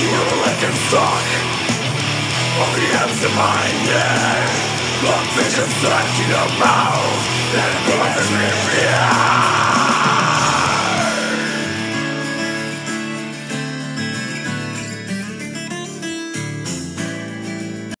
You will let them suck All the ends of my neck Look visions in your mouth That poison me